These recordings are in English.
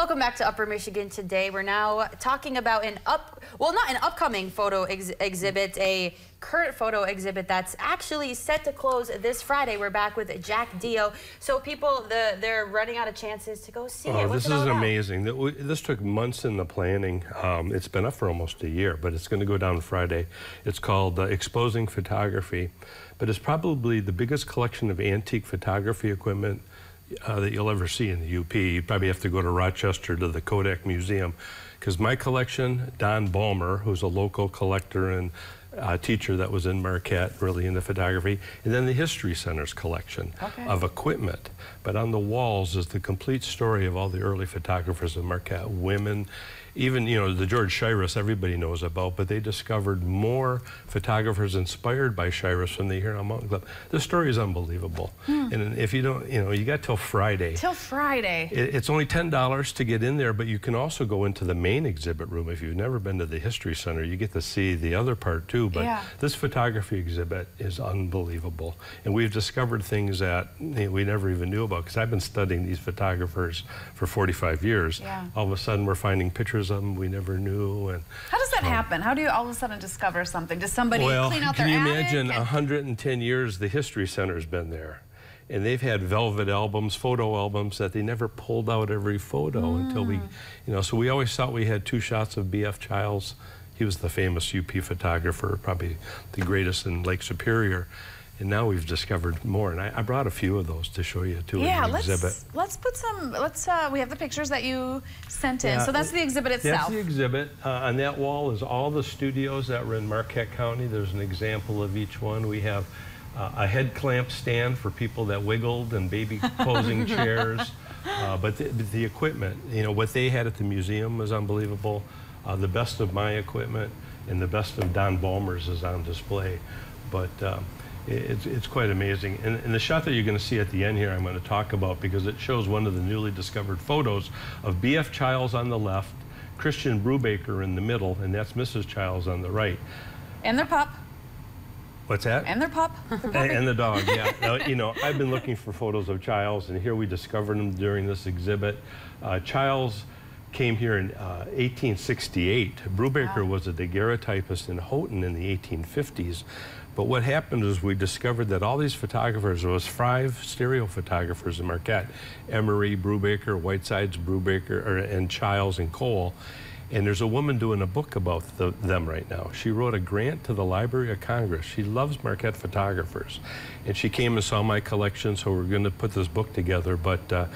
Welcome back to Upper Michigan today. We're now talking about an up, well, not an upcoming photo ex exhibit, a current photo exhibit that's actually set to close this Friday. We're back with Jack Deo. So people, the, they're running out of chances to go see oh, it. What's this is amazing. This took months in the planning. Um, it's been up for almost a year, but it's going to go down Friday. It's called uh, Exposing Photography, but it's probably the biggest collection of antique photography equipment uh, that you'll ever see in the UP. You probably have to go to Rochester to the Kodak Museum because my collection, Don Balmer, who's a local collector and uh, teacher that was in Marquette, really into photography, and then the History Center's collection okay. of equipment. But on the walls is the complete story of all the early photographers in Marquette, women, even, you know, the George Shiras everybody knows about, but they discovered more photographers inspired by Shiras from the Huron Mountain Club. The story is unbelievable. Hmm. And if you don't, you know, you got till Friday. Till Friday. It, it's only $10 to get in there, but you can also go into the main exhibit room. If you've never been to the History Center, you get to see the other part too. But yeah. this photography exhibit is unbelievable. And we've discovered things that we never even knew about because I've been studying these photographers for 45 years. Yeah. All of a sudden, we're finding pictures of them we never knew. And How does that happen? How do you all of a sudden discover something? Does somebody well, clean out their attic? Can you imagine 110 years the History Center's been there? and they've had velvet albums, photo albums that they never pulled out every photo mm. until we, you know, so we always thought we had two shots of B.F. Childs. He was the famous UP photographer, probably the greatest in Lake Superior. And now we've discovered more, and I, I, brought a few of those to show you too yeah, in the exhibit. Let's, let's put some, let's, uh, we have the pictures that you sent in. Yeah, so that's the exhibit itself. That's the exhibit. Uh, on that wall is all the studios that were in Marquette County. There's an example of each one. We have uh, a head clamp stand for people that wiggled and baby posing chairs. Uh, but the, the, equipment, you know, what they had at the museum was unbelievable. Uh, the best of my equipment and the best of Don Balmer's is on display. But um, it's, it's quite amazing. And, and, the shot that you're going to see at the end here, I'm going to talk about because it shows one of the newly discovered photos of B.F. Childs on the left, Christian Brubaker in the middle, and that's Mrs. Childs on the right. And their pup. What's that? And their pup. and, and, the dog, yeah. now, you know, I've been looking for photos of Childs, and here we discovered him during this exhibit. Uh, Childs came here in uh, 1868. Brubaker wow. was a daguerreotypist in Houghton in the 1850s. But what happened is we discovered that all these photographers, there was five stereo photographers in Marquette, Emery, Brubaker, Whitesides, Brubaker, or, and Childs and Cole. And there's a woman doing a book about the, them right now. She wrote a grant to the Library of Congress. She loves Marquette photographers. And she came and saw my collection, so we're going to put this book together. But uh,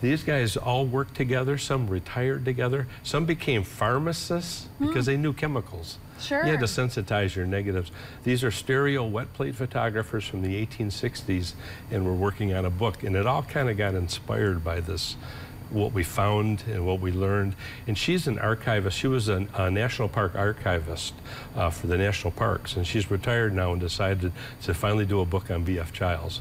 these guys all worked together. Some retired together. Some became pharmacists because they knew chemicals. Sure. You had to sensitize your negatives. These are stereo wet plate photographers from the 1860s, and we're working on a book. And it all kind of got inspired by this what we found and what we learned. And she's an archivist. She was a, a national park archivist uh, for the national parks, and she's retired now and decided to finally do a book on B.F. Childs.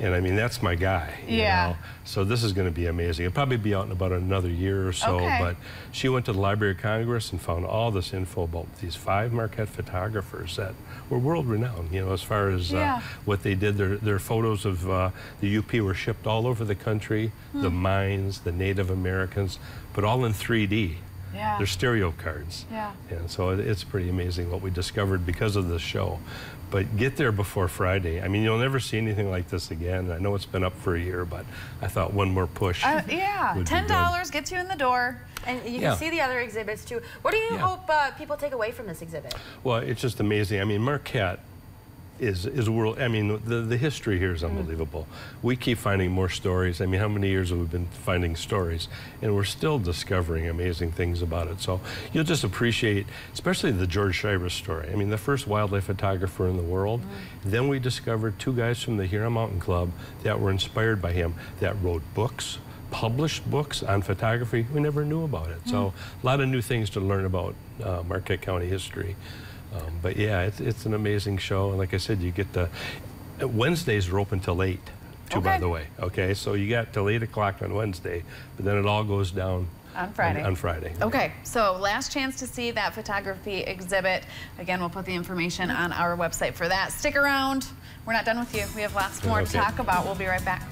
And I mean, that's my guy. yeah. Know? So this is going to be amazing. It'll probably be out in about another year or so. Okay. But she went to the Library of Congress and found all this info about these five Marquette photographers that were world renowned, you know, as far as uh, yeah. uh, what they did. Their, their photos of uh, the UP were shipped all over the country, hmm. the mines, the Native Americans, but all in 3D. Yeah. They're stereo cards. Yeah. And so it's pretty amazing what we discovered because of this show. But get there before Friday. I mean, you'll never see anything like this again. I know it's been up for a year, but I thought one more push. Uh, yeah, $10 gets you in the door. And you can yeah. see the other exhibits too. What do you yeah. hope uh, people take away from this exhibit? Well, it's just amazing. I mean, Marquette is is world. I mean, the the history here is mm-hmm. unbelievable. Mm. We keep finding more stories. I mean, how many years have we been finding stories, and we're still discovering amazing things about it. So you'll just appreciate, especially the George Shiras story. I mean, the first wildlife photographer in the world. Mm. Then we discovered two guys from the Huron Mountain Club that were inspired by him that wrote books published books on photography. We never knew about it. Mm. So a lot of new things to learn about uh, Marquette County history. Um, but yeah, it's, it's an amazing show. And like I said, you get the, Wednesdays are open till 8, too, okay. by the way. Okay, so you got till 8 o'clock on Wednesday, but then it all goes down on Friday. On, on, Friday. Okay, so last chance to see that photography exhibit. Again, we'll put the information on our website for that. Stick around. We're not done with you. We have lots more okay. to talk about. We'll be right back.